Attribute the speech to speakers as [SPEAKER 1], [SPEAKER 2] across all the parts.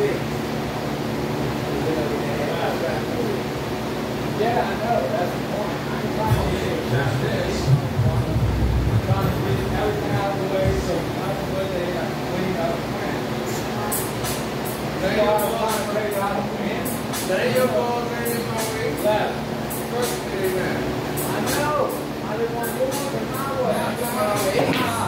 [SPEAKER 1] Yeah,
[SPEAKER 2] I know. That's the point. Just this. We got to get everything out of the way so none the they have to clean out the.
[SPEAKER 1] They are. They are in my way.
[SPEAKER 2] Left.
[SPEAKER 1] First,
[SPEAKER 2] I know. I want to go on the highway.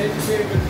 [SPEAKER 2] Thank you.